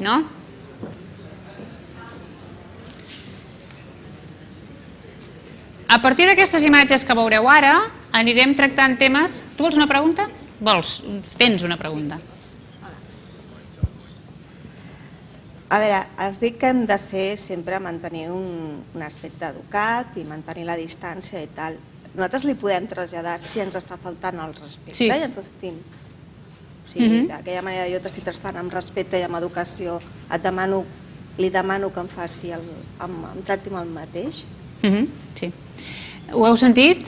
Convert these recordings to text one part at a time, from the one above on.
No? A partir d'aquestes imatges que veureu ara, anirem tractant temes... Tu vols una pregunta? Vols? Tens una pregunta. A veure, has dit que hem de ser sempre mantenir un, un aspecte educat i mantenir la distància i tal. Nosaltres li podem traslladar si ens està faltant el respecte Sí. i ens estim. O sigui, Mhm. d'aquella manera jo t'estic tractant amb respecte i amb educació, et demano, li demano que em faci el, em, em tracti amb el mateix. Mhm, sí. Ho heu sentit?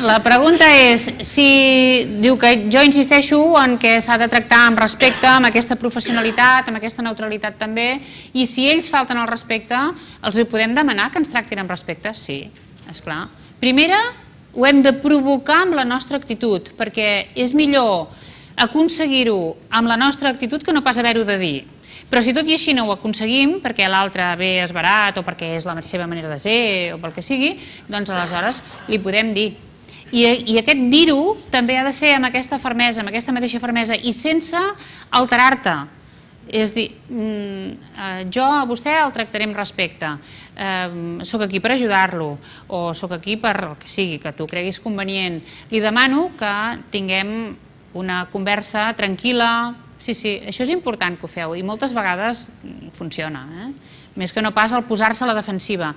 La pregunta és si diu que jo insisteixo en que s'ha de tractar amb respecte, amb aquesta professionalitat, amb aquesta neutralitat també, i si ells falten al respecte, els hi podem demanar que ens tractin amb respecte? Sí, és clar. Primera, ho hem de provocar amb la nostra actitud, perquè és millor aconseguir-ho amb la nostra actitud que no pas haver-ho de dir. Però si tot i així no ho aconseguim, perquè l'altre ve esbarat o perquè és la seva manera de ser o pel que sigui, doncs aleshores li podem dir. I, i aquest dir-ho també ha de ser amb aquesta fermesa, amb aquesta mateixa fermesa i sense alterar-te. És dir, mm, eh, jo a vostè el tractaré amb respecte, eh, sóc aquí per ajudar-lo o sóc aquí per el que sigui, que tu creguis convenient. Li demano que tinguem una conversa tranquil·la, sí, sí, això és important que ho feu i moltes vegades funciona, eh? més que no pas el posar-se a la defensiva.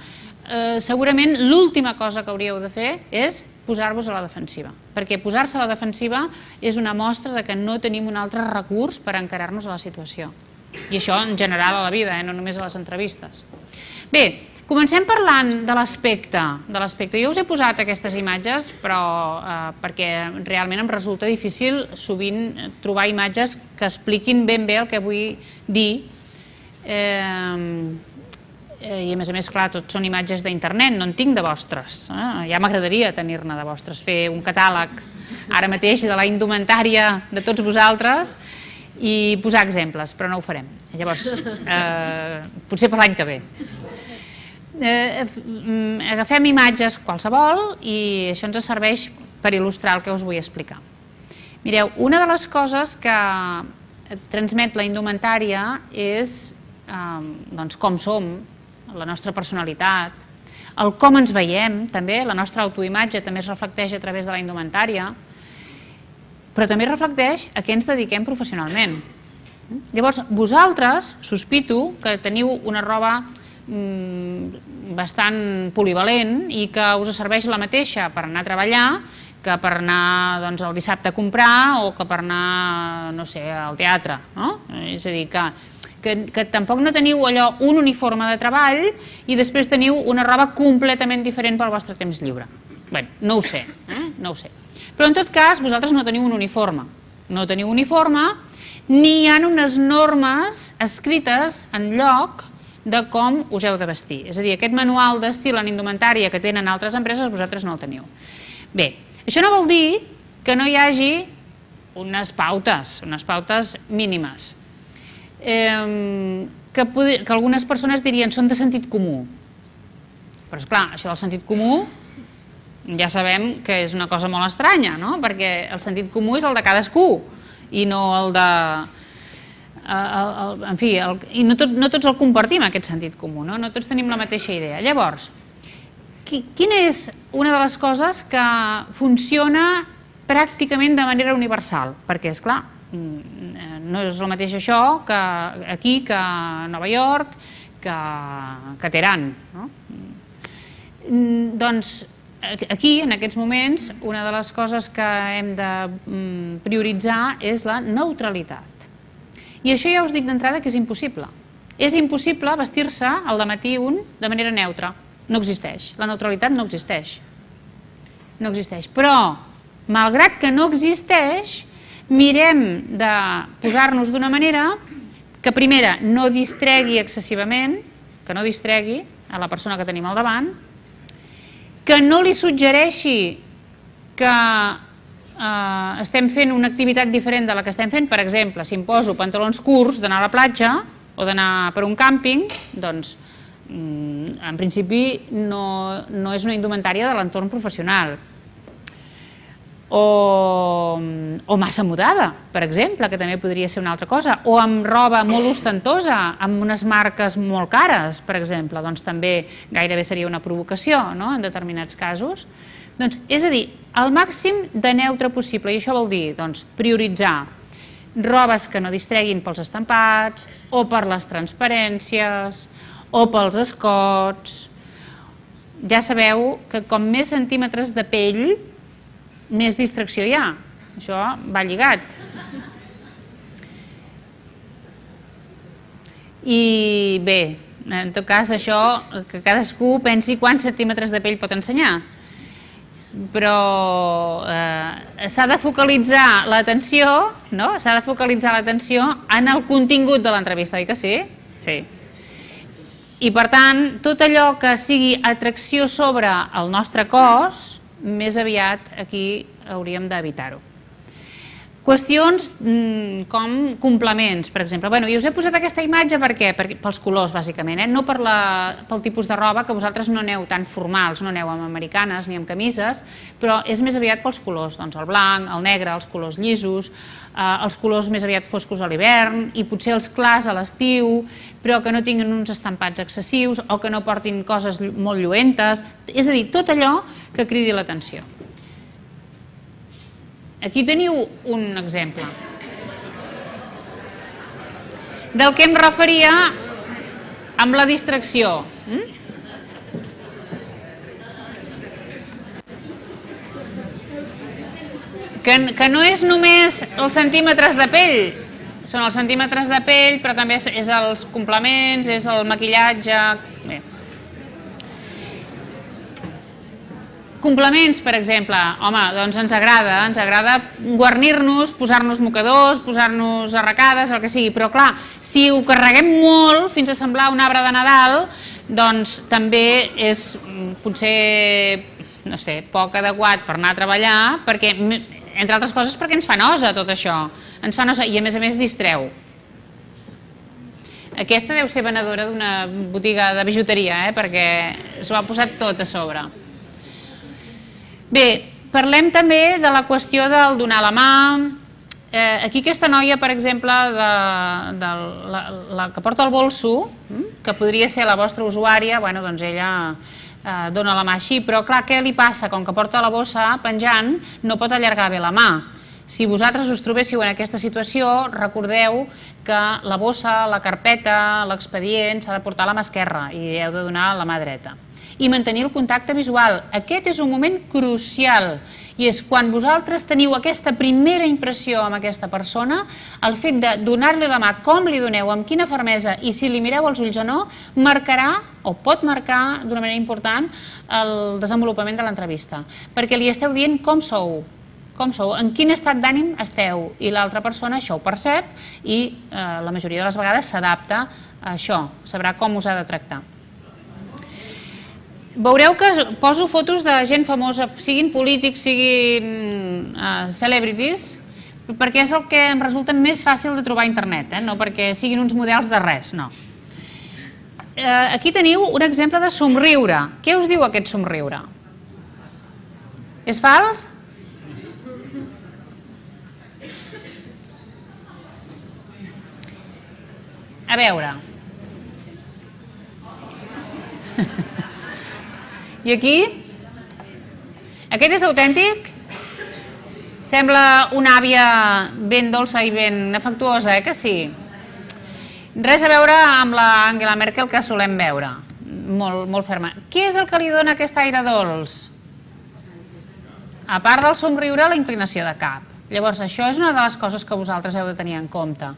Eh, segurament l'última cosa que hauríeu de fer és posar-vos a la defensiva, perquè posar-se a la defensiva és una mostra de que no tenim un altre recurs per encarar-nos a la situació. I això en general a la vida, eh? no només a les entrevistes. Bé, comencem parlant de l'aspecte. de l'aspecte. Jo us he posat aquestes imatges però eh, perquè realment em resulta difícil sovint trobar imatges que expliquin ben bé el que vull dir. Eh, eh, I a més a més, clar, tot són imatges d'internet, no en tinc de vostres. Eh? Ja m'agradaria tenir-ne de vostres, fer un catàleg ara mateix de la indumentària de tots vosaltres i posar exemples, però no ho farem. Llavors, eh, potser per l'any que ve. Eh, mm, agafem imatges qualsevol i això ens serveix per il·lustrar el que us vull explicar. Mireu, una de les coses que transmet la indumentària és eh, doncs, com som, la nostra personalitat, el com ens veiem, també, la nostra autoimatge també es reflecteix a través de la indumentària, però també reflecteix a què ens dediquem professionalment. Llavors, vosaltres, sospito que teniu una roba mm, bastant polivalent i que us serveix la mateixa per anar a treballar que per anar doncs, el dissabte a comprar o que per anar, no sé, al teatre. No? És a dir, que, que, que tampoc no teniu allò un uniforme de treball i després teniu una roba completament diferent pel vostre temps lliure. Bé, no ho sé, eh? no ho sé. Però en tot cas, vosaltres no teniu un uniforme. No teniu uniforme, ni hi ha unes normes escrites en lloc de com us heu de vestir. És a dir, aquest manual d'estil en indumentària que tenen altres empreses, vosaltres no el teniu. Bé, això no vol dir que no hi hagi unes pautes, unes pautes mínimes, eh, que, que algunes persones dirien són de sentit comú. Però és clar, això del sentit comú ja sabem que és una cosa molt estranya, no? perquè el sentit comú és el de cadascú i no el de... El, el, en fi, el, i no, tot, no tots el compartim, aquest sentit comú, no? no tots tenim la mateixa idea. Llavors, qui, quina és una de les coses que funciona pràcticament de manera universal? Perquè, és clar, no és el mateix això que aquí, que a Nova York, que, que a Teheran. No? Doncs aquí, en aquests moments, una de les coses que hem de prioritzar és la neutralitat. I això ja us dic d'entrada que és impossible. És impossible vestir-se al matí un de manera neutra. No existeix. La neutralitat no existeix. No existeix. Però, malgrat que no existeix, mirem de posar-nos d'una manera que, primera, no distregui excessivament, que no distregui a la persona que tenim al davant, que no li suggereixi que eh, estem fent una activitat diferent de la que estem fent, per exemple, si em poso pantalons curts d'anar a la platja o d'anar per un càmping, doncs mm, en principi no, no és una indumentària de l'entorn professional. O, o massa mudada, per exemple, que també podria ser una altra cosa, o amb roba molt ostentosa, amb unes marques molt cares, per exemple, doncs també gairebé seria una provocació no? en determinats casos. Doncs, és a dir, el màxim de neutre possible, i això vol dir doncs, prioritzar robes que no distreguin pels estampats, o per les transparències, o pels escots. Ja sabeu que com més centímetres de pell, més distracció hi ha. Això va lligat. I bé, en tot cas això, que cadascú pensi quants centímetres de pell pot ensenyar. Però eh, s'ha de focalitzar l'atenció, no? S'ha de focalitzar l'atenció en el contingut de l'entrevista, oi que sí? Sí. I per tant, tot allò que sigui atracció sobre el nostre cos, més aviat aquí hauríem d'evitar-ho. Qüestions mm, com complements, per exemple. Bueno, I us he posat aquesta imatge per què? Per, pels colors, bàsicament, eh? no per la, pel tipus de roba, que vosaltres no aneu tan formals, no aneu amb americanes ni amb camises, però és més aviat pels colors, doncs el blanc, el negre, els colors llisos, eh, els colors més aviat foscos a l'hivern i potser els clars a l'estiu, però que no tinguin uns estampats excessius o que no portin coses molt lluentes, és a dir, tot allò que cridi l'atenció. Aquí teniu un exemple del que em referia amb la distracció. Mm? Que, que no és només els centímetres de pell, són els centímetres de pell, però també és, els complements, és el maquillatge... Bé. Complements, per exemple, home, doncs ens agrada, ens agrada guarnir-nos, posar-nos mocadors, posar-nos arracades, el que sigui, però clar, si ho carreguem molt fins a semblar un arbre de Nadal, doncs també és mm, potser, no sé, poc adequat per anar a treballar, perquè, entre altres coses, perquè ens fa nosa tot això, ens fa nosa i a més a més distreu. Aquesta deu ser venedora d'una botiga de bijuteria, eh? perquè s'ho ha posat tot a sobre. Bé, parlem també de la qüestió del donar la mà. Eh, aquí aquesta noia, per exemple, de, de la, la que porta el bolso, hm, que podria ser la vostra usuària, bueno, doncs ella eh, dona la mà així, però clar, què li passa? Com que porta la bossa penjant, no pot allargar bé la mà. Si vosaltres us trobéssiu en aquesta situació, recordeu que la bossa, la carpeta, l'expedient s'ha de portar a la mà esquerra i heu de donar la mà dreta. I mantenir el contacte visual. Aquest és un moment crucial. I és quan vosaltres teniu aquesta primera impressió amb aquesta persona, el fet de donar-li la mà, com li doneu, amb quina fermesa i si li mireu els ulls o no, marcarà o pot marcar d'una manera important el desenvolupament de l'entrevista, perquè li esteu dient com sou, com sou, en quin estat d'ànim esteu i l'altra persona això ho percep i eh, la majoria de les vegades s'adapta a això, sabrà com us ha de tractar. Veureu que poso fotos de gent famosa, siguin polítics, siguin uh, celebrities, perquè és el que em resulta més fàcil de trobar a internet, eh? no perquè siguin uns models de res, no. Uh, aquí teniu un exemple de somriure. Què us diu aquest somriure? És fals? A veure. I aquí? Aquest és autèntic? Sembla una àvia ben dolça i ben afectuosa, eh que sí? Res a veure amb la Angela Merkel que solem veure, molt, molt ferma. Què és el que li dona aquest aire dolç? A part del somriure, la inclinació de cap. Llavors, això és una de les coses que vosaltres heu de tenir en compte.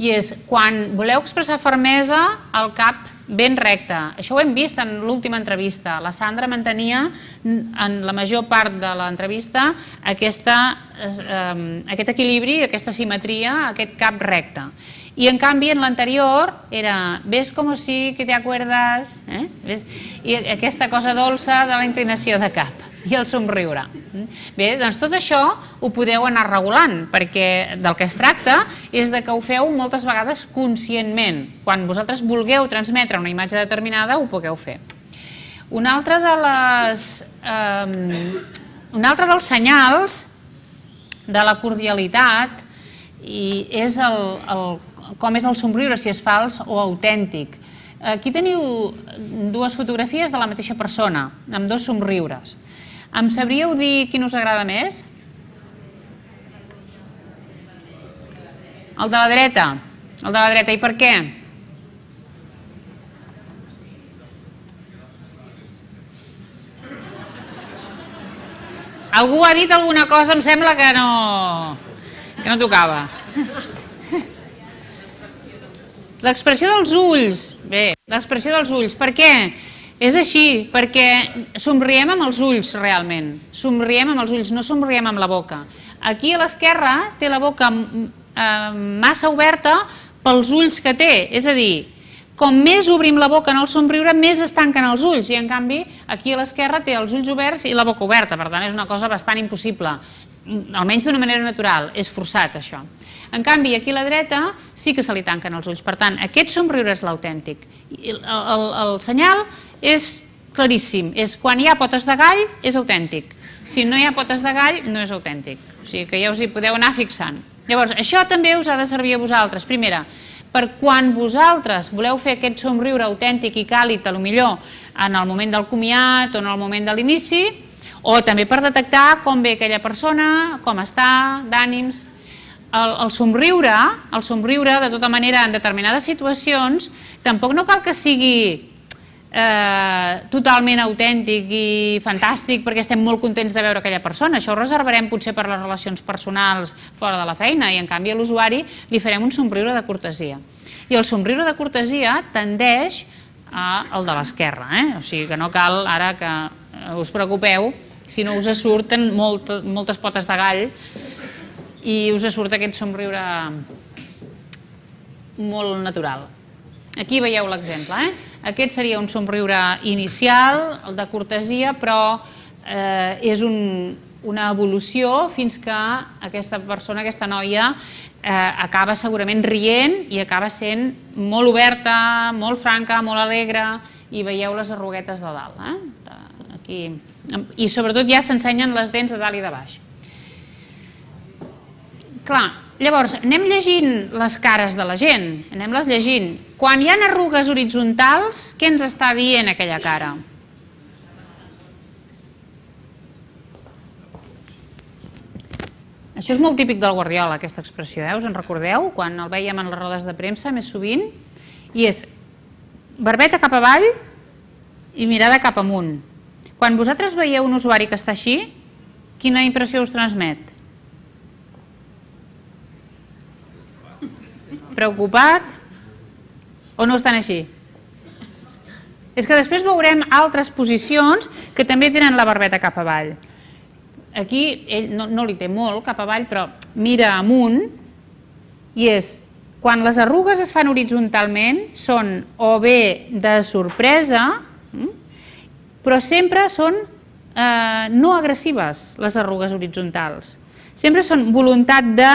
I és, quan voleu expressar fermesa, el cap ben recte. Això ho hem vist en l'última entrevista. La Sandra mantenia en la major part de l'entrevista aquesta, eh, aquest equilibri, aquesta simetria, aquest cap recte. I en canvi en l'anterior era ves com si que te acuerdas, eh? ¿Ves? i aquesta cosa dolça de la inclinació de cap i el somriure. Bé, doncs tot això ho podeu anar regulant, perquè del que es tracta és de que ho feu moltes vegades conscientment. Quan vosaltres vulgueu transmetre una imatge determinada, ho pugueu fer. Un altre, de les, eh, un altre dels senyals de la cordialitat i és el, el, com és el somriure, si és fals o autèntic. Aquí teniu dues fotografies de la mateixa persona, amb dos somriures. Em sabríeu dir quin us agrada més? El de la dreta. El de la dreta. I per què? Algú ha dit alguna cosa, em sembla que no, que no tocava. L'expressió dels ulls. Bé, l'expressió dels ulls. Per què? És així, perquè somriem amb els ulls realment. Somriem amb els ulls, no somriem amb la boca. Aquí a l'esquerra té la boca eh, massa oberta pels ulls que té. És a dir, com més obrim la boca en el somriure, més es tanquen els ulls i en canvi aquí a l'esquerra té els ulls oberts i la boca oberta, per tant és una cosa bastant impossible, almenys d'una manera natural, és forçat això. En canvi aquí a la dreta sí que se li tanquen els ulls, per tant aquest somriure és l'autèntic. El, el, el senyal és claríssim, és quan hi ha potes de gall és autèntic, si no hi ha potes de gall no és autèntic, o sigui que ja us hi podeu anar fixant. Llavors, això també us ha de servir a vosaltres. Primera, per quan vosaltres voleu fer aquest somriure autèntic i càlid, a lo millor en el moment del comiat o en el moment de l'inici, o també per detectar com ve aquella persona, com està, d'ànims. El, el somriure, el somriure, de tota manera, en determinades situacions, tampoc no cal que sigui eh, totalment autèntic i fantàstic perquè estem molt contents de veure aquella persona. Això ho reservarem potser per les relacions personals fora de la feina i en canvi a l'usuari li farem un somriure de cortesia. I el somriure de cortesia tendeix al de l'esquerra, eh? o sigui que no cal ara que us preocupeu si no us surten molt, moltes potes de gall i us surt aquest somriure molt natural. Aquí veieu l'exemple. Eh? Aquest seria un somriure inicial, el de cortesia, però eh, és un, una evolució fins que aquesta persona, aquesta noia, eh, acaba segurament rient i acaba sent molt oberta, molt franca, molt alegre i veieu les arruguetes de dalt. Eh? Aquí. I sobretot ja s'ensenyen les dents de dalt i de baix. Clar, Llavors, anem llegint les cares de la gent, anem-les llegint. Quan hi ha arrugues horitzontals, què ens està dient aquella cara? Això és molt típic del Guardiola, aquesta expressió, eh? us en recordeu? Quan el veiem en les rodes de premsa més sovint, i és barbeta cap avall i mirada cap amunt. Quan vosaltres veieu un usuari que està així, quina impressió us transmet? Preocupat o no estan així? És que després veurem altres posicions que també tenen la barbeta cap avall. Aquí ell no, no li té molt cap avall, però mira amunt i és quan les arrugues es fan horitzontalment són o bé de sorpresa, hm, però sempre són eh, no agressives les arrugues horitzontals. Sempre són voluntat de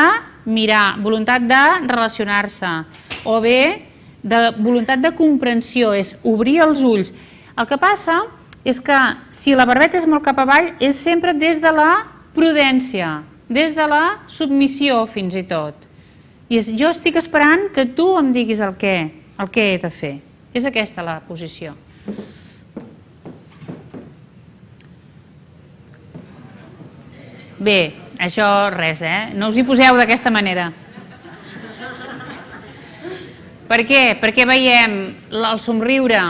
mirar, voluntat de relacionar-se, o bé de voluntat de comprensió, és obrir els ulls. El que passa és que si la barbeta és molt cap avall és sempre des de la prudència, des de la submissió fins i tot. I és, jo estic esperant que tu em diguis el què, el què he de fer. És aquesta la posició. Bé, això res, eh? No us hi poseu d'aquesta manera. Per què? Perquè veiem el somriure,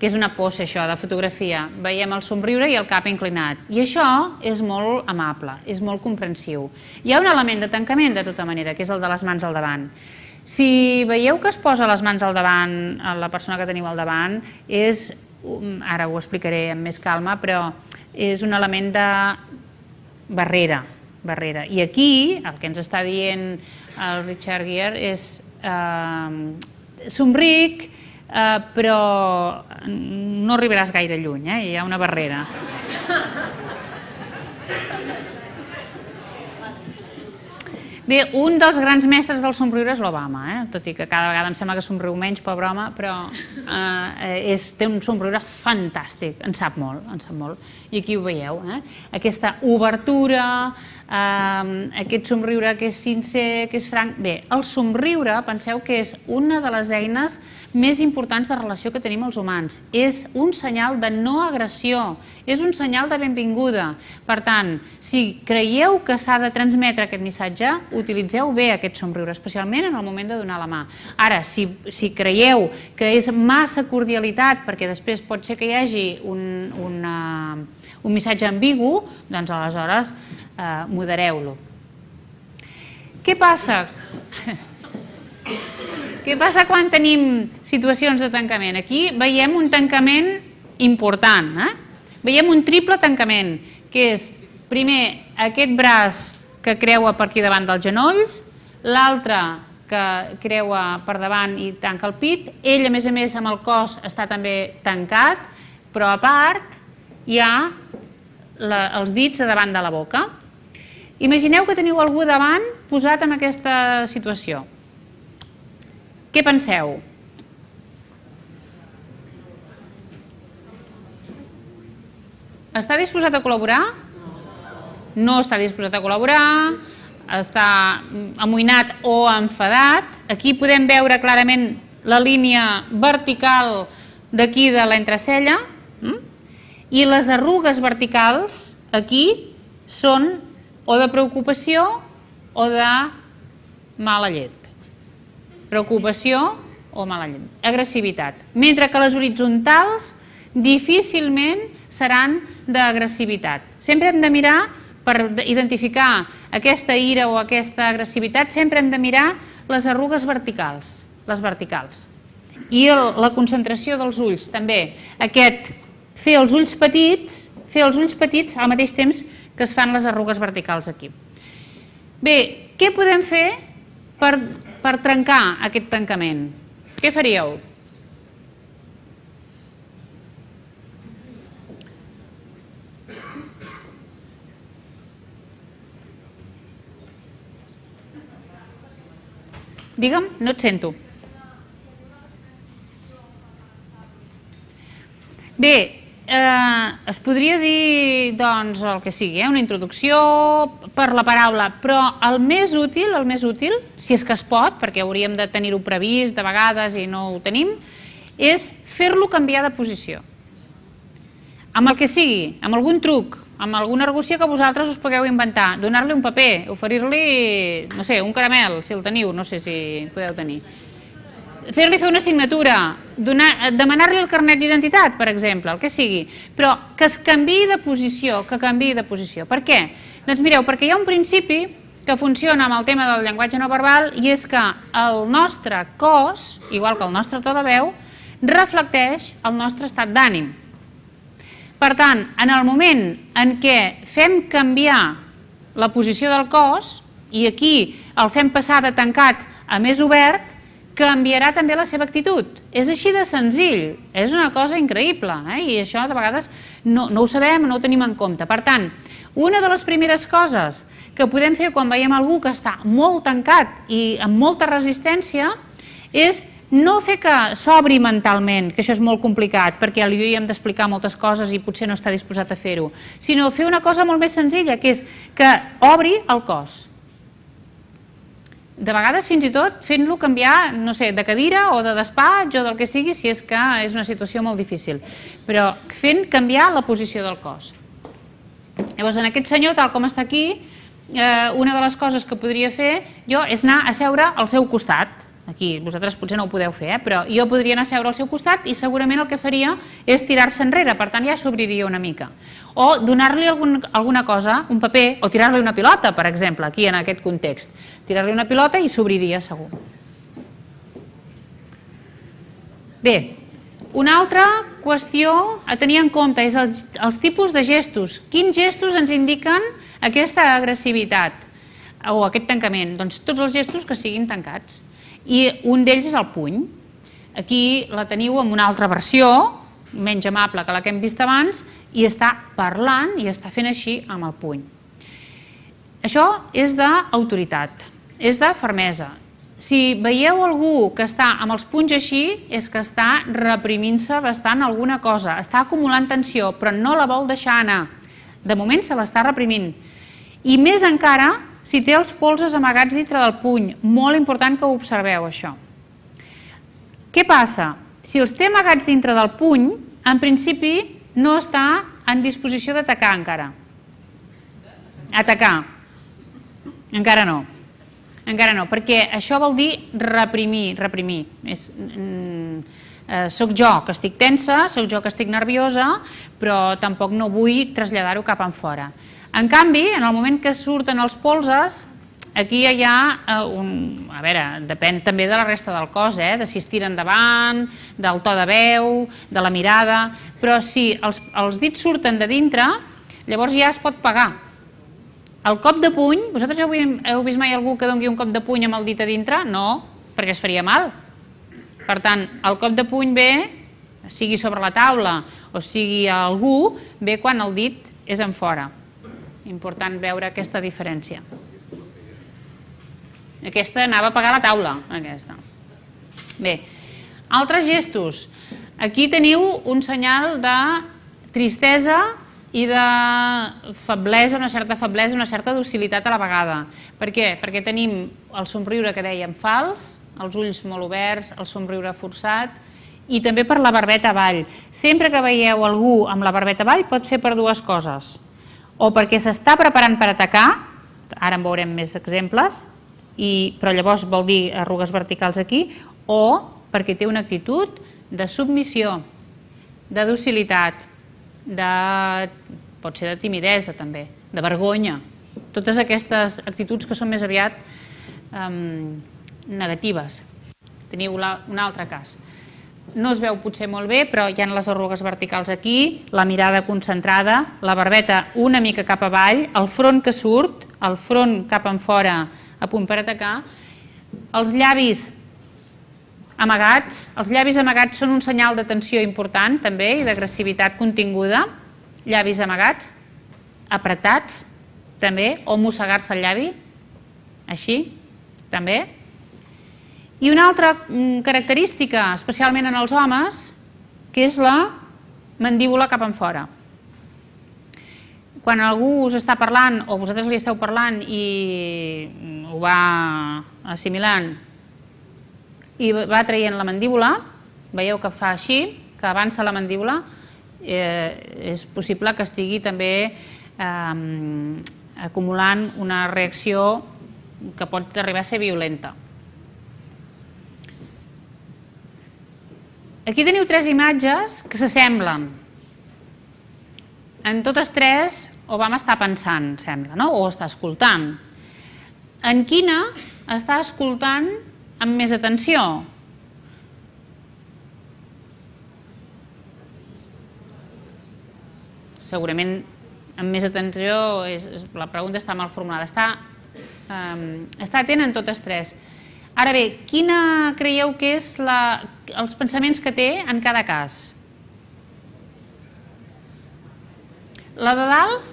que és una possa això de fotografia, veiem el somriure i el cap inclinat. I això és molt amable, és molt comprensiu. Hi ha un element de tancament de tota manera, que és el de les mans al davant. Si veieu que es posa les mans al davant, a la persona que teniu al davant, és, ara ho explicaré amb més calma, però és un element de barrera, barrera. I aquí el que ens està dient el Richard Gere és eh, somric, eh, però no arribaràs gaire lluny, eh? hi ha una barrera. Bé, un dels grans mestres del somriure és l'Obama, eh? tot i que cada vegada em sembla que somriu menys, per broma, però eh, és, té un somriure fantàstic, en sap molt, en sap molt. I aquí ho veieu, eh? aquesta obertura, eh, aquest somriure que és sincer, que és franc... Bé, el somriure, penseu que és una de les eines més importants de relació que tenim els humans. És un senyal de no agressió, és un senyal de benvinguda. Per tant, si creieu que s'ha de transmetre aquest missatge, utilitzeu bé aquest somriure, especialment en el moment de donar la mà. Ara, si, si creieu que és massa cordialitat, perquè després pot ser que hi hagi un, una, un missatge ambigu, doncs aleshores eh, modereu-lo. Què passa? Què passa quan tenim situacions de tancament? Aquí veiem un tancament important. Eh? Veiem un triple tancament, que és, primer, aquest braç que creua per aquí davant dels genolls, l'altre que creua per davant i tanca el pit, ell, a més a més, amb el cos està també tancat, però a part hi ha la, els dits a davant de la boca. Imagineu que teniu algú davant posat en aquesta situació. Què penseu? Està disposat a col·laborar? No està disposat a col·laborar, està amoïnat o enfadat. Aquí podem veure clarament la línia vertical d'aquí de l'entrecella hm? i les arrugues verticals aquí són o de preocupació o de mala llet preocupació o mala llet, agressivitat. Mentre que les horitzontals difícilment seran d'agressivitat. Sempre hem de mirar, per identificar aquesta ira o aquesta agressivitat, sempre hem de mirar les arrugues verticals, les verticals. I el, la concentració dels ulls, també. Aquest, fer els ulls petits, fer els ulls petits al mateix temps que es fan les arrugues verticals aquí. Bé, què podem fer per per trencar aquest tancament? Què faríeu? Digue'm, no et sento. Bé, Eh, es podria dir doncs, el que sigui, eh? una introducció per la paraula, però el més útil, el més útil, si és que es pot, perquè hauríem de tenir-ho previst de vegades i no ho tenim, és fer-lo canviar de posició. Amb el que sigui, amb algun truc, amb alguna argució que vosaltres us pugueu inventar, donar-li un paper, oferir-li, no sé, un caramel, si el teniu, no sé si podeu tenir fer-li fer una assignatura, demanar-li el carnet d'identitat, per exemple, el que sigui, però que es canvi de posició, que canvi de posició. Per què? Doncs mireu, perquè hi ha un principi que funciona amb el tema del llenguatge no verbal i és que el nostre cos, igual que el nostre to de veu, reflecteix el nostre estat d'ànim. Per tant, en el moment en què fem canviar la posició del cos, i aquí el fem passar de tancat a més obert, canviarà també la seva actitud. És així de senzill, és una cosa increïble, eh? i això de vegades no, no ho sabem, no ho tenim en compte. Per tant, una de les primeres coses que podem fer quan veiem algú que està molt tancat i amb molta resistència és no fer que s'obri mentalment, que això és molt complicat, perquè li hauríem d'explicar moltes coses i potser no està disposat a fer-ho, sinó fer una cosa molt més senzilla, que és que obri el cos de vegades fins i tot fent-lo canviar, no sé, de cadira o de despatx o del que sigui, si és que és una situació molt difícil, però fent canviar la posició del cos. Llavors, en aquest senyor, tal com està aquí, eh, una de les coses que podria fer jo és anar a seure al seu costat, Aquí, vosaltres potser no ho podeu fer, eh? però jo podria anar a seure al seu costat i segurament el que faria és tirar-se enrere, per tant ja s'obriria una mica. O donar-li algun, alguna cosa, un paper, o tirar-li una pilota, per exemple, aquí en aquest context. Tirar-li una pilota i s'obriria segur. Bé, una altra qüestió a tenir en compte és els, els tipus de gestos. Quins gestos ens indiquen aquesta agressivitat o aquest tancament? Doncs tots els gestos que siguin tancats i un d'ells és el puny. Aquí la teniu en una altra versió, menys amable que la que hem vist abans, i està parlant i està fent així amb el puny. Això és d'autoritat. és de fermesa. Si veieu algú que està amb els punys així, és que està reprimint-se bastant alguna cosa, està acumulant tensió, però no la vol deixar anar. De moment se l'està reprimint. I més encara si té els polses amagats dintre del puny. Molt important que ho observeu, això. Què passa? Si els té amagats dintre del puny, en principi no està en disposició d'atacar encara. Atacar. Encara no. Encara no, perquè això vol dir reprimir, reprimir. És, mm, eh, soc jo que estic tensa, soc jo que estic nerviosa, però tampoc no vull traslladar-ho cap en fora. En canvi, en el moment que surten els polses, aquí hi ha eh, un... A veure, depèn també de la resta del cos, eh? de si es tira endavant, del to de veu, de la mirada, però si els, els dits surten de dintre, llavors ja es pot pagar el cop de puny, vosaltres heu, heu vist mai algú que doni un cop de puny amb el dit a dintre? No, perquè es faria mal. Per tant, el cop de puny ve, sigui sobre la taula o sigui algú, ve quan el dit és en fora. Important veure aquesta diferència. Aquesta anava a pagar la taula, aquesta. Bé, altres gestos. Aquí teniu un senyal de tristesa i de feblesa, una certa feblesa, una certa docilitat a la vegada. Per què? Perquè tenim el somriure que dèiem fals, els ulls molt oberts, el somriure forçat, i també per la barbeta avall. Sempre que veieu algú amb la barbeta avall pot ser per dues coses. O perquè s'està preparant per atacar, ara en veurem més exemples, i, però llavors vol dir arrugues verticals aquí, o perquè té una actitud de submissió, de docilitat, de, pot ser de timidesa també, de vergonya, totes aquestes actituds que són més aviat um, negatives. Teniu la, un altre cas. No es veu potser molt bé, però hi ha les arrugues verticals aquí, la mirada concentrada, la barbeta una mica cap avall, el front que surt, el front cap en fora a punt per atacar, els llavis Amagats. Els llavis amagats són un senyal de tensió important també i d'agressivitat continguda. Llavis amagats, apretats també, o mossegar-se el llavi, així, també. I una altra mm, característica, especialment en els homes, que és la mandíbula cap en fora. Quan algú us està parlant, o vosaltres li esteu parlant i ho va assimilant i va traient la mandíbula, veieu que fa així, que avança la mandíbula, eh, és possible que estigui també eh, acumulant una reacció que pot arribar a ser violenta. Aquí teniu tres imatges que s'assemblen. En totes tres ho vam estar pensant, sembla, no? o està escoltant. En quina està escoltant amb més atenció? Segurament amb més atenció, és, és, la pregunta està mal formulada, està, um, està atent en totes tres. Ara bé, quina creieu que és la, els pensaments que té en cada cas? La de dalt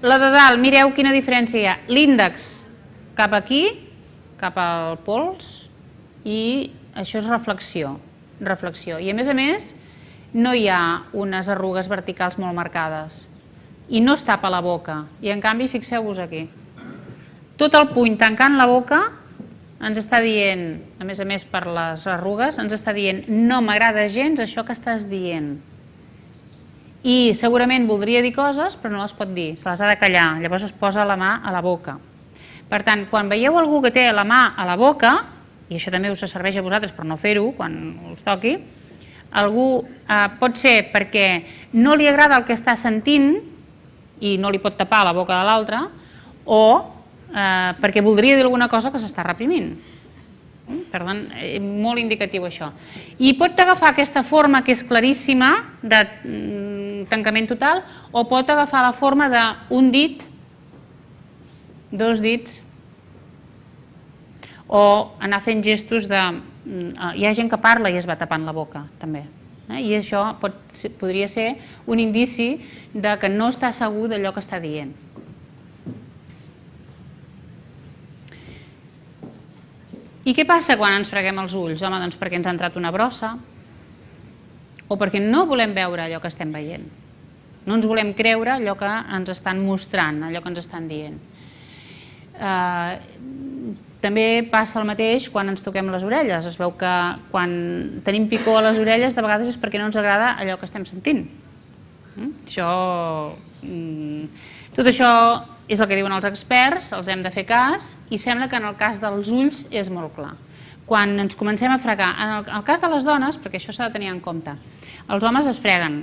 La de dalt, mireu quina diferència hi ha. L'índex cap aquí, cap al pols, i això és reflexió. reflexió. I a més a més, no hi ha unes arrugues verticals molt marcades i no es tapa la boca. I en canvi, fixeu-vos aquí. Tot el puny tancant la boca ens està dient, a més a més per les arrugues, ens està dient no m'agrada gens això que estàs dient i segurament voldria dir coses però no les pot dir, se les ha de callar, llavors es posa la mà a la boca. Per tant, quan veieu algú que té la mà a la boca, i això també us serveix a vosaltres per no fer-ho quan us toqui, algú eh, pot ser perquè no li agrada el que està sentint i no li pot tapar la boca de l'altre, o eh, perquè voldria dir alguna cosa que s'està reprimint. Per tant, eh, molt indicatiu això. I pot agafar aquesta forma que és claríssima de mm, tancament total o pot agafar la forma d'un dit, dos dits, o anar fent gestos de... Mm, hi ha gent que parla i es va tapant la boca, també. Eh? I això pot, podria ser un indici de que no està segur d'allò que està dient. I què passa quan ens freguem els ulls? Home, doncs perquè ens ha entrat una brossa o perquè no volem veure allò que estem veient. No ens volem creure allò que ens estan mostrant, allò que ens estan dient. Eh, també passa el mateix quan ens toquem les orelles. Es veu que quan tenim picor a les orelles de vegades és perquè no ens agrada allò que estem sentint. Mm? Això, mm, tot això és el que diuen els experts, els hem de fer cas, i sembla que en el cas dels ulls és molt clar. Quan ens comencem a fregar, en el, en el cas de les dones, perquè això s'ha de tenir en compte, els homes es freguen,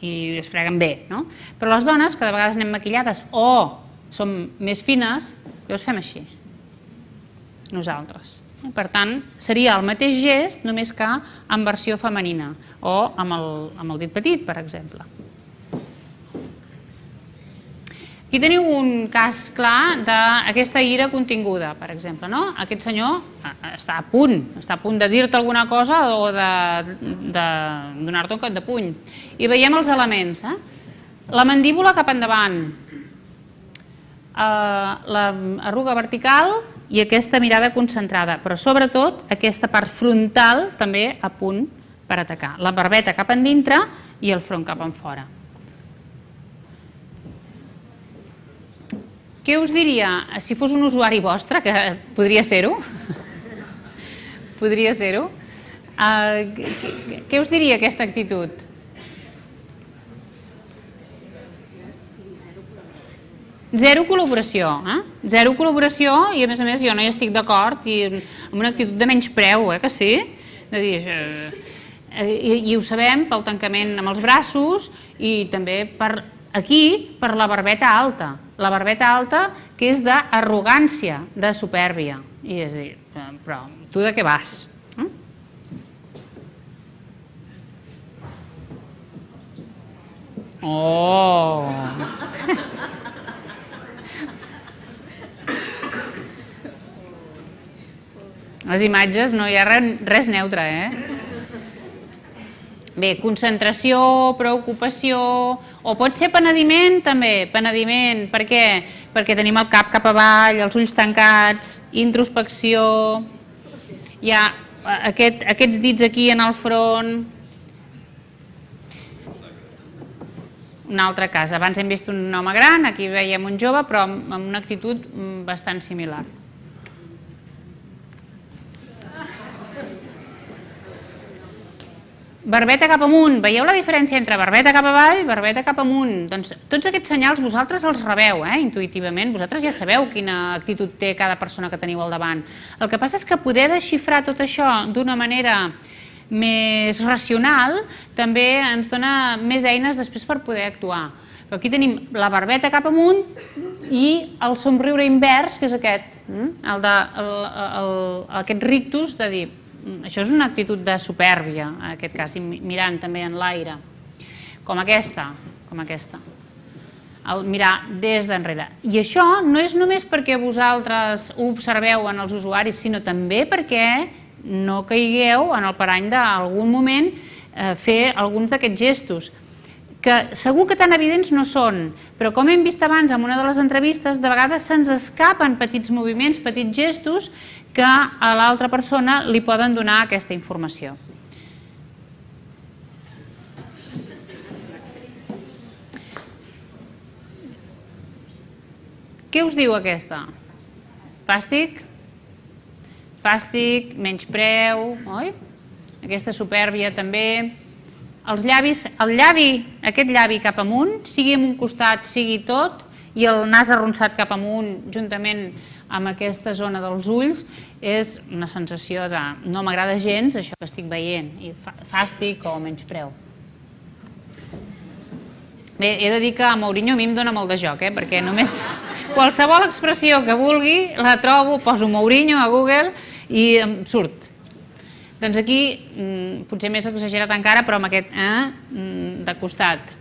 i es freguen bé, no? però les dones, que de vegades anem maquillades o som més fines, llavors fem així, nosaltres. Per tant, seria el mateix gest, només que en versió femenina, o amb el, amb el dit petit, per exemple. Aquí teniu un cas clar d'aquesta ira continguda, per exemple. No? Aquest senyor eh, està a punt, està a punt de dir-te alguna cosa o de, de donar-te un cop de puny. I veiem els elements. Eh? La mandíbula cap endavant, eh, la arruga vertical i aquesta mirada concentrada, però sobretot aquesta part frontal també a punt per atacar. La barbeta cap endintre i el front cap en fora. Què us diria, si fos un usuari vostre, que podria ser-ho? podria ser-ho? Uh, què us diria aquesta actitud? Zero col·laboració, eh? Zero col·laboració i a més a més jo no hi estic d'acord i amb una actitud de menys preu, eh, que sí? De dir, eh, i, i ho sabem pel tancament amb els braços i també per aquí per la barbeta alta. La barbeta alta que és d'arrogància, de supèrbia. I és dir, eh, però tu de què vas? Mm? Oh! Les imatges no hi ha res neutre, eh? Bé, concentració, preocupació, o pot ser penediment també, penediment, per què? Perquè tenim el cap cap avall, els ulls tancats, introspecció, hi ha aquest, aquests dits aquí en el front. Un altre cas, abans hem vist un home gran, aquí veiem un jove, però amb una actitud bastant similar. Barbeta cap amunt, veieu la diferència entre barbeta cap avall i barbeta cap amunt? Doncs tots aquests senyals vosaltres els rebeu eh, intuïtivament, vosaltres ja sabeu quina actitud té cada persona que teniu al davant. El que passa és que poder desxifrar tot això d'una manera més racional també ens dona més eines després per poder actuar. Però aquí tenim la barbeta cap amunt i el somriure invers, que és aquest, hm? el de, el, el, aquest rictus de dir Mm, això és una actitud de supèrbia, en aquest cas, mirant també en l'aire, com aquesta, com aquesta el mirar des d'enrere. I això no és només perquè vosaltres ho observeu en els usuaris, sinó també perquè no caigueu en el parany d'algun moment eh, fer alguns d'aquests gestos que segur que tan evidents no són, però com hem vist abans en una de les entrevistes, de vegades se'ns escapen petits moviments, petits gestos que a l'altra persona li poden donar aquesta informació. Què us diu aquesta? Fàstic? Fàstic, menys preu, oi? Aquesta supèrbia també. Els llavis, el llavi, aquest llavi cap amunt, sigui en un costat, sigui tot, i el nas arronsat cap amunt, juntament amb aquesta zona dels ulls és una sensació de no m'agrada gens això que estic veient, i fàstic o menys preu. Bé, he de dir que a Mourinho a mi em dona molt de joc, eh? perquè només qualsevol expressió que vulgui la trobo, poso Mourinho a Google i em surt. Doncs aquí, mm, potser més exagerat encara, però amb aquest eh, mm, de costat.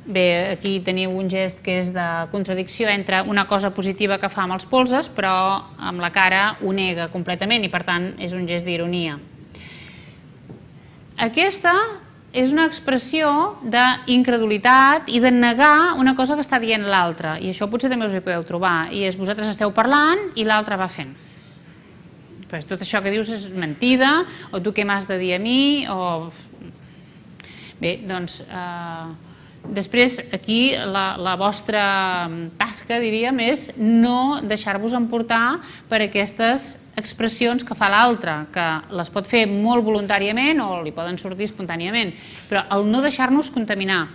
Bé, aquí teniu un gest que és de contradicció entre una cosa positiva que fa amb els polses, però amb la cara ho nega completament i per tant és un gest d'ironia. Aquesta és una expressió d'incredulitat i de negar una cosa que està dient l'altre. I això potser també us hi podeu trobar. I és vosaltres esteu parlant i l'altre va fent. Pues tot això que dius és mentida, o tu què m'has de dir a mi, o... Bé, doncs, eh, després aquí la, la vostra tasca, diríem, és no deixar-vos emportar per aquestes expressions que fa l'altre, que les pot fer molt voluntàriament o li poden sortir espontàniament, però el no deixar-nos contaminar.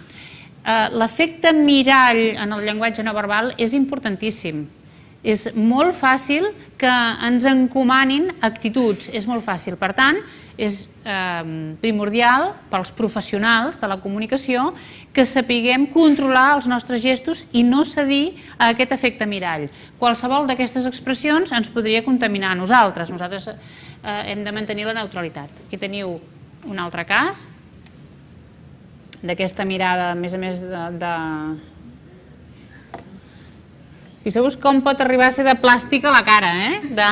Eh, l'efecte mirall en el llenguatge no verbal és importantíssim. És molt fàcil que ens encomanin actituds, és molt fàcil. Per tant, és eh, primordial pels professionals de la comunicació que sapiguem controlar els nostres gestos i no cedir a aquest efecte mirall. Qualsevol d'aquestes expressions ens podria contaminar a nosaltres. Nosaltres eh, hem de mantenir la neutralitat. Aquí teniu un altre cas d'aquesta mirada, a més a més, de, de Fixeu-vos com pot arribar a ser de plàstic a la cara, eh? De,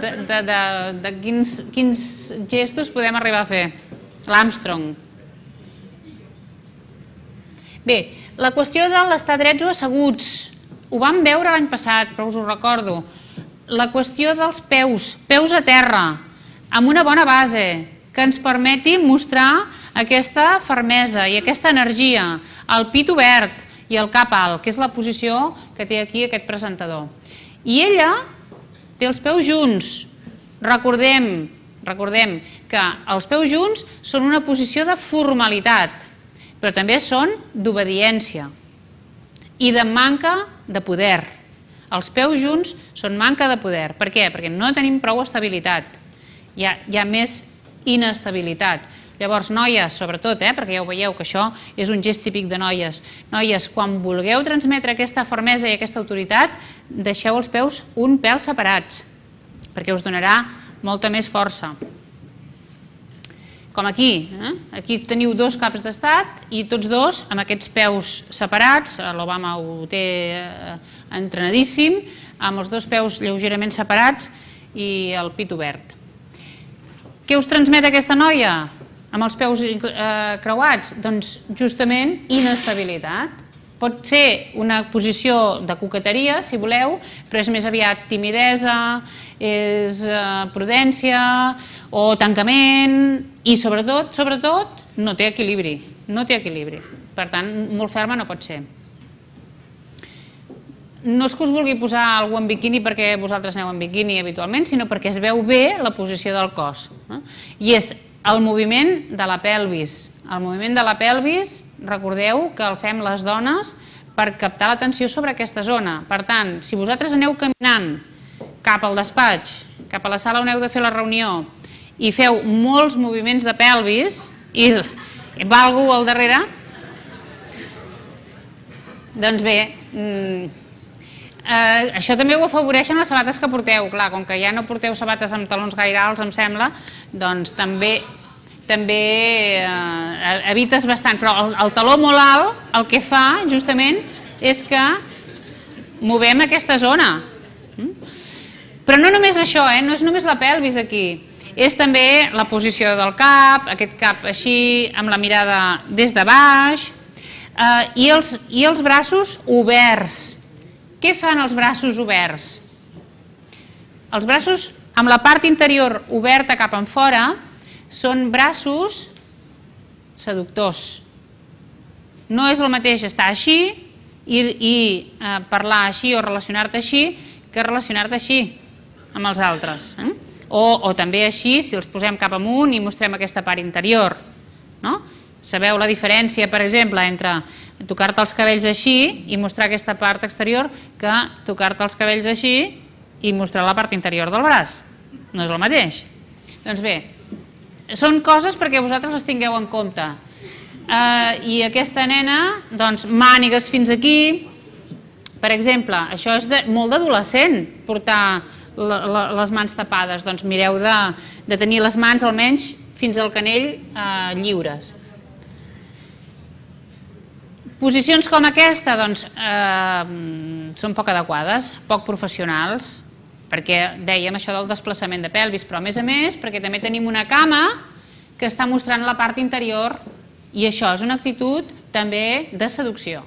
de, de, de, de quins, quins gestos podem arribar a fer. L'Armstrong. Bé, la qüestió de l'estar drets o asseguts. Ho vam veure l'any passat, però us ho recordo. La qüestió dels peus, peus a terra, amb una bona base, que ens permeti mostrar aquesta fermesa i aquesta energia, el pit obert, i el cap alt, que és la posició que té aquí aquest presentador. I ella té els peus junts. Recordem, recordem que els peus junts són una posició de formalitat, però també són d'obediència i de manca de poder. Els peus junts són manca de poder. Per què? Perquè no tenim prou estabilitat. Hi ha, hi ha més inestabilitat. Llavors, noies, sobretot, eh, perquè ja ho veieu que això és un gest típic de noies. Noies, quan vulgueu transmetre aquesta fermesa i aquesta autoritat, deixeu els peus un pèl separats, perquè us donarà molta més força. Com aquí, eh? aquí teniu dos caps d'estat i tots dos amb aquests peus separats, l'Obama ho té eh, entrenadíssim, amb els dos peus lleugerament separats i el pit obert. Què us transmet aquesta noia? Amb els peus eh, creuats? Doncs justament inestabilitat. Pot ser una posició de coqueteria, si voleu, però és més aviat timidesa, és eh, prudència o tancament i sobretot, sobretot, no té equilibri. No té equilibri. Per tant, molt ferma no pot ser. No és que us vulgui posar algú en biquini perquè vosaltres aneu en biquini habitualment, sinó perquè es veu bé la posició del cos. Eh? I és el moviment de la pelvis. El moviment de la pelvis, recordeu que el fem les dones per captar l'atenció sobre aquesta zona. Per tant, si vosaltres aneu caminant cap al despatx, cap a la sala on heu de fer la reunió, i feu molts moviments de pelvis, i va algú al darrere, doncs bé, mm, eh, això també ho afavoreixen les sabates que porteu, clar, com que ja no porteu sabates amb talons gaire alts, em sembla, doncs també també eh, evites bastant, però el, el taló molt alt el que fa justament és que movem aquesta zona. Mm? Però no només això, eh? no és només la pelvis aquí, és també la posició del cap, aquest cap així, amb la mirada des de baix, eh, i, els, i els braços oberts, què fan els braços oberts? Els braços amb la part interior oberta cap en fora són braços seductors. No és el mateix estar així i, i eh, parlar així o relacionar-te així que relacionar-te així amb els altres. Eh? O, o també així, si els posem cap amunt i mostrem aquesta part interior. No? Sabeu la diferència, per exemple, entre tocar-te els cabells així i mostrar aquesta part exterior que tocar-te els cabells així i mostrar la part interior del braç. No és el mateix. Doncs bé, són coses perquè vosaltres les tingueu en compte. Uh, I aquesta nena, doncs, mànigues fins aquí. Per exemple, això és de, molt d'adolescent, portar la, la, les mans tapades. Doncs mireu de, de tenir les mans almenys fins al canell uh, lliures. Posicions com aquesta doncs, eh, són poc adequades, poc professionals, perquè dèiem això del desplaçament de pelvis, però a més a més perquè també tenim una cama que està mostrant la part interior i això és una actitud també de seducció.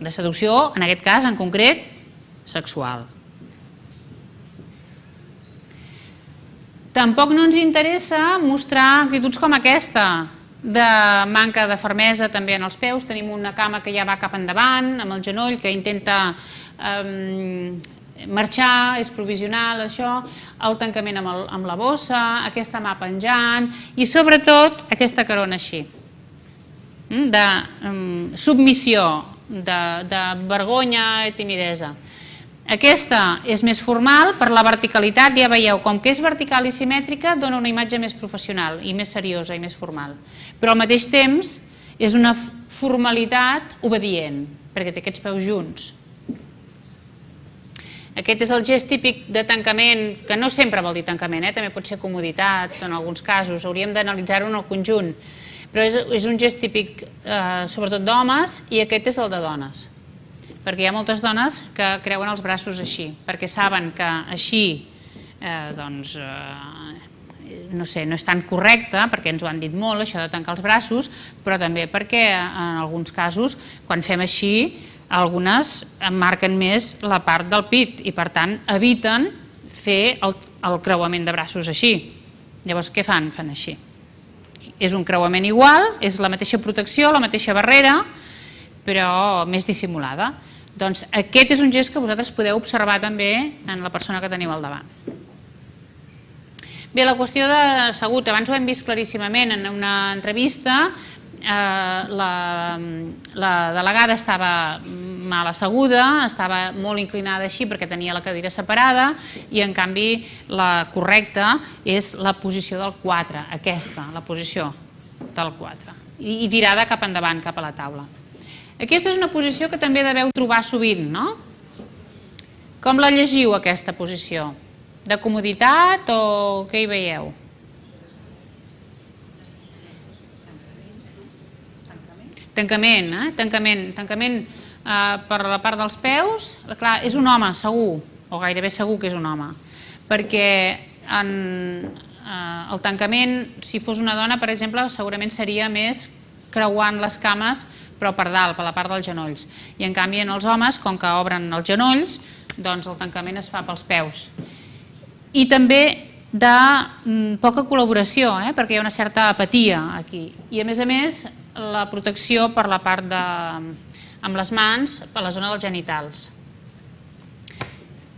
De seducció, en aquest cas, en concret, sexual. Tampoc no ens interessa mostrar actituds com aquesta, de manca de fermesa també en els peus. Tenim una cama que ja va cap endavant, amb el genoll, que intenta eh, marxar, és provisional això, el tancament amb, la bossa, aquesta mà penjant i sobretot aquesta carona així, mm, de um, submissió, de, de vergonya i timidesa. Aquesta és més formal, per la verticalitat ja veieu, com que és vertical i simètrica dona una imatge més professional i més seriosa i més formal. Però al mateix temps és una formalitat obedient, perquè té aquests peus junts. Aquest és el gest típic de tancament, que no sempre vol dir tancament, eh? també pot ser comoditat en alguns casos, hauríem d'analitzar-ho en el conjunt, però és, és un gest típic eh, sobretot d'homes i aquest és el de dones perquè hi ha moltes dones que creuen els braços així, perquè saben que així eh, doncs, eh, no sé, no és tan correcte, perquè ens ho han dit molt, això de tancar els braços, però també perquè en alguns casos, quan fem així, algunes marquen més la part del pit i per tant eviten fer el, el creuament de braços així. Llavors què fan? Fan així. És un creuament igual, és la mateixa protecció, la mateixa barrera, però més dissimulada. Doncs aquest és un gest que vosaltres podeu observar també en la persona que teniu al davant. Bé, la qüestió de assegut, abans ho hem vist claríssimament en una entrevista, eh, la, la delegada estava mal asseguda, estava molt inclinada així perquè tenia la cadira separada i en canvi la correcta és la posició del 4, aquesta, la posició del 4, i, i tirada cap endavant, cap a la taula. Aquesta és una posició que també deveu trobar sovint, no? Com la llegiu, aquesta posició? De comoditat o què hi veieu? Tancament, eh? Tancament, tancament eh, per la part dels peus. Clar, és un home, segur, o gairebé segur que és un home, perquè en, eh, el tancament, si fos una dona, per exemple, segurament seria més creuant les cames però per dalt, per la part dels genolls. I en canvi en els homes, com que obren els genolls, doncs el tancament es fa pels peus. I també de mm, poca col·laboració, eh? perquè hi ha una certa apatia aquí. I a més a més, la protecció per la part de, amb les mans, per la zona dels genitals.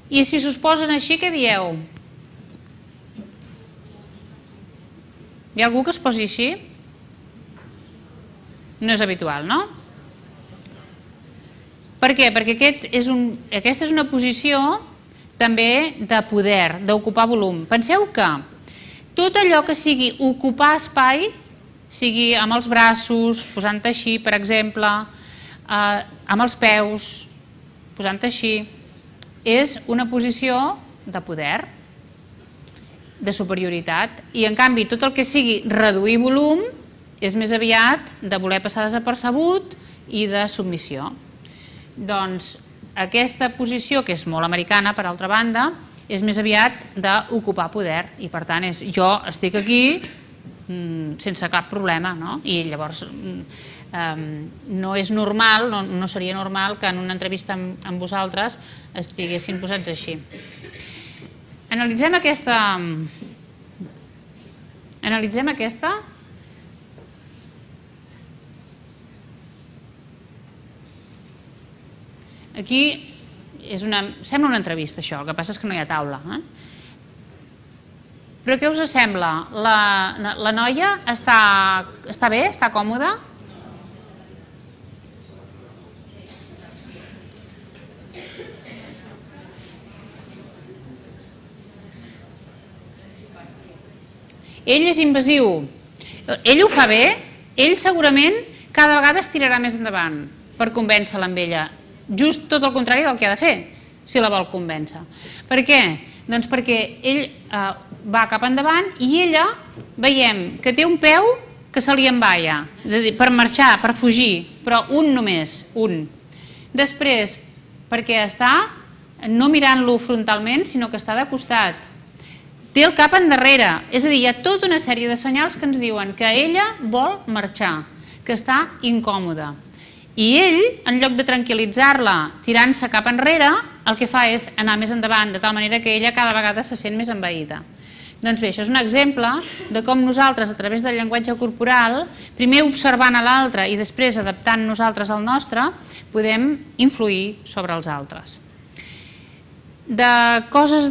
I si s'us posen així, què dieu? Hi ha algú que es posi així? No és habitual, no? Per què? Perquè aquest és un, aquesta és una posició també de poder, d'ocupar volum. Penseu que tot allò que sigui ocupar espai, sigui amb els braços, posant així, per exemple, eh, amb els peus, posant així, és una posició de poder, de superioritat, i en canvi tot el que sigui reduir volum és més aviat de voler passar desapercebut i de submissió. Doncs aquesta posició, que és molt americana per altra banda, és més aviat d'ocupar poder i per tant és jo estic aquí mm, sense cap problema no? i llavors um, no és normal, no, no seria normal que en una entrevista amb, amb vosaltres estiguessin posats així. Analitzem aquesta analitzem aquesta Aquí és una, sembla una entrevista això, el que passa és que no hi ha taula. Eh? Però què us sembla? La, la noia està, està bé? Està còmoda? Ell és invasiu. Ell ho fa bé, ell segurament cada vegada es tirarà més endavant per convèncer-la amb ella just tot el contrari del que ha de fer, si la vol convèncer. Per què? Doncs perquè ell eh, va cap endavant i ella veiem que té un peu que se li envaia, per marxar, per fugir, però un només, un. Després, perquè està no mirant-lo frontalment, sinó que està de costat. té el cap endarrere, és a dir, hi ha tota una sèrie de senyals que ens diuen que ella vol marxar, que està incòmoda. I ell, en lloc de tranquil·litzar-la tirant-se cap enrere, el que fa és anar més endavant, de tal manera que ella cada vegada se sent més envaïda. Doncs bé, això és un exemple de com nosaltres, a través del llenguatge corporal, primer observant a l'altre i després adaptant nosaltres al nostre, podem influir sobre els altres. De coses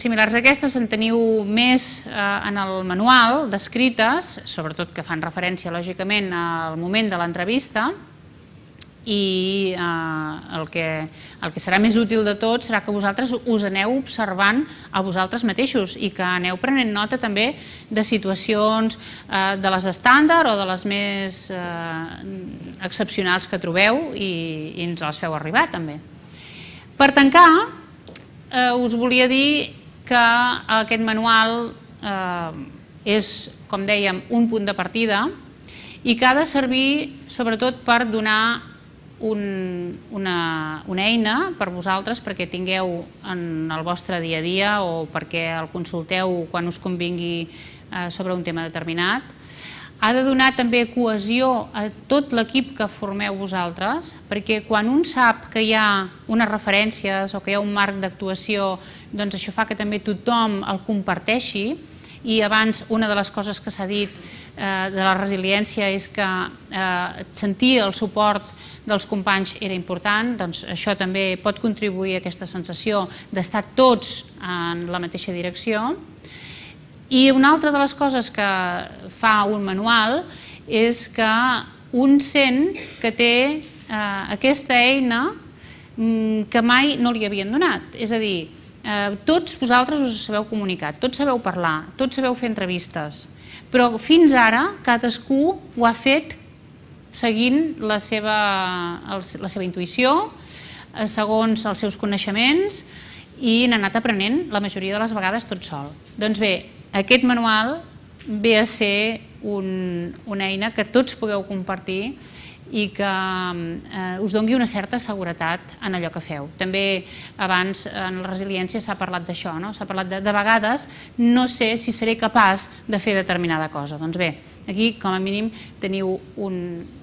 similars a aquestes en teniu més eh, en el manual descrites, sobretot que fan referència lògicament al moment de l'entrevista, i eh, el, que, el que serà més útil de tot serà que vosaltres us aneu observant a vosaltres mateixos i que aneu prenent nota també de situacions eh, de les estàndard o de les més eh, excepcionals que trobeu i, i ens les feu arribar també. Per tancar, eh, us volia dir que aquest manual eh, és, com dèiem, un punt de partida i que ha de servir sobretot per donar un, una, una eina per vosaltres perquè tingueu en el vostre dia a dia o perquè el consulteu quan us convingui eh, sobre un tema determinat. Ha de donar també cohesió a tot l'equip que formeu vosaltres, perquè quan un sap que hi ha unes referències o que hi ha un marc d'actuació, doncs això fa que també tothom el comparteixi i abans una de les coses que s'ha dit eh, de la resiliència és que eh, sentir el suport dels companys era important, doncs això també pot contribuir a aquesta sensació d'estar tots en la mateixa direcció. I una altra de les coses que fa un manual és que un sent que té eh, aquesta eina mm, que mai no li havien donat. És a dir, eh, tots vosaltres us sabeu comunicar, tots sabeu parlar, tots sabeu fer entrevistes, però fins ara cadascú ho ha fet seguint la seva, la seva intuïció, eh, segons els seus coneixements i n'ha anat aprenent la majoria de les vegades tot sol. Doncs bé, aquest manual ve a ser un, una eina que tots pugueu compartir i que eh, us dongui una certa seguretat en allò que feu. També abans en la resiliència s'ha parlat d'això, no? s'ha parlat de, de vegades no sé si seré capaç de fer determinada cosa. Doncs bé, aquí com a mínim teniu un,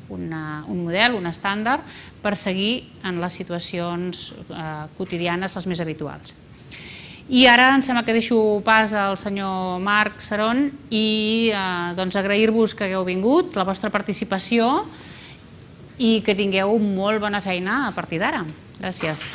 una, un model, un estàndard per seguir en les situacions eh, quotidianes les més habituals. I ara em sembla que deixo pas al senyor Marc Saron i eh, doncs agrair-vos que hagueu vingut, la vostra participació i que tingueu molt bona feina a partir d'ara. Gràcies.